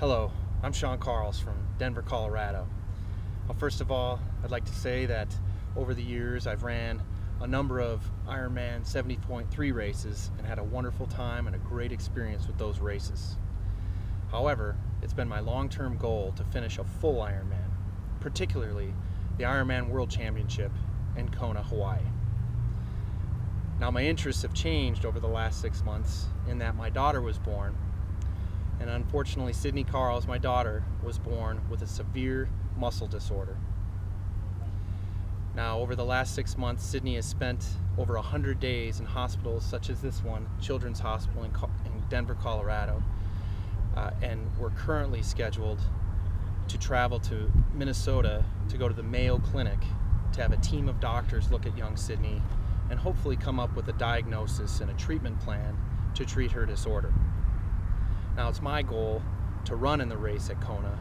Hello, I'm Sean Karls from Denver, Colorado. Well, first of all, I'd like to say that over the years I've ran a number of Ironman 70.3 races and had a wonderful time and a great experience with those races. However, it's been my long-term goal to finish a full Ironman, particularly the Ironman World Championship in Kona, Hawaii. Now my interests have changed over the last six months in that my daughter was born and unfortunately Sydney Karls, my daughter, was born with a severe muscle disorder. Now, over the last six months, Sydney has spent over 100 days in hospitals such as this one, Children's Hospital in, Denver, Colorado, uh, and we're currently scheduled to travel to Minnesota to go to the Mayo Clinic to have a team of doctors look at young Sydney and hopefully come up with a diagnosis and a treatment plan to treat her disorder. Now it's my goal to run in the race at Kona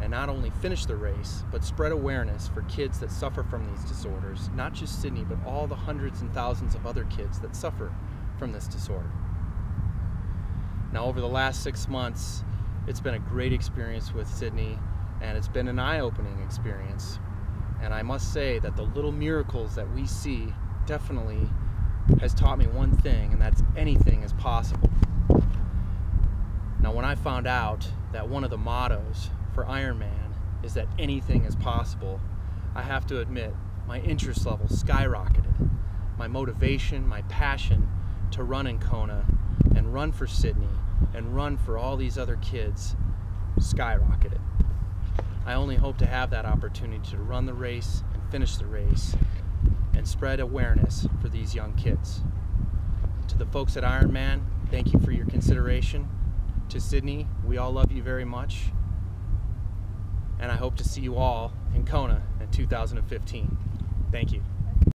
and not only finish the race, but spread awareness for kids that suffer from these disorders, not just Sydney, but all the hundreds and thousands of other kids that suffer from this disorder. Now, over the last six months, it's been a great experience with Sydney, and it's been an eye opening experience. And I must say that the little miracles that we see definitely has taught me one thing, and that's anything is possible. Now, when I found out that one of the mottos for Ironman is that anything is possible, I have to admit my interest level skyrocketed. My motivation, my passion to run in Kona and run for Sydney and run for all these other kids skyrocketed. I only hope to have that opportunity to run the race and finish the race and spread awareness for these young kids. To the folks at Ironman, thank you for your consideration to Sydney. We all love you very much. And I hope to see you all in Kona in 2015. Thank you.